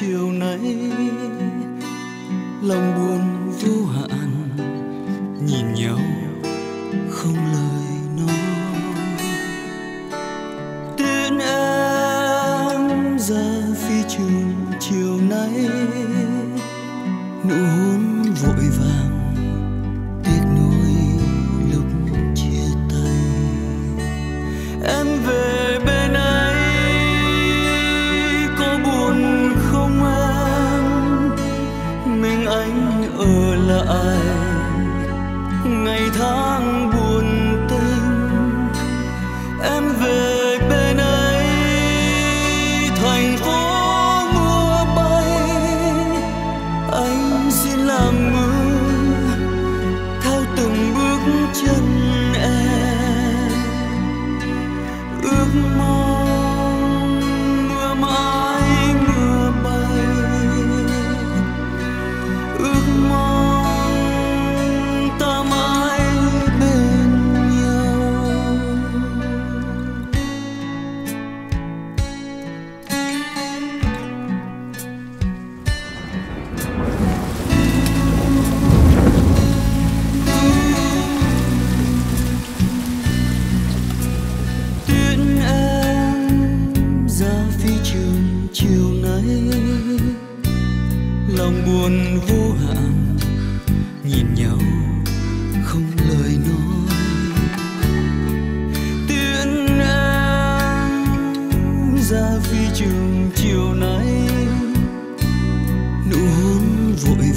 chiều nay, lòng buồn vô hạn, nhìn nhau không lời nói. Tiễn em ra phi trường chiều nay luôn buồn vô hạn, nhìn nhau không lời nói. Tiễn em ra phi trường chiều nay, nụ hôn vội